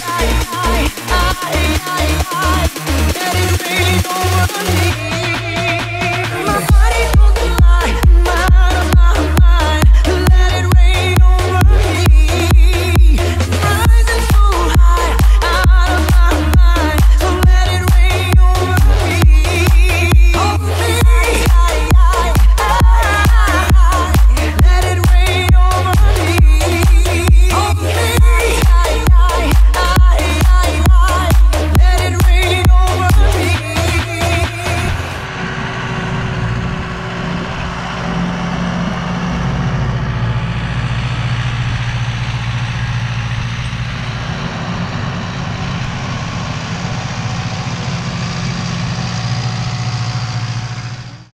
Bye.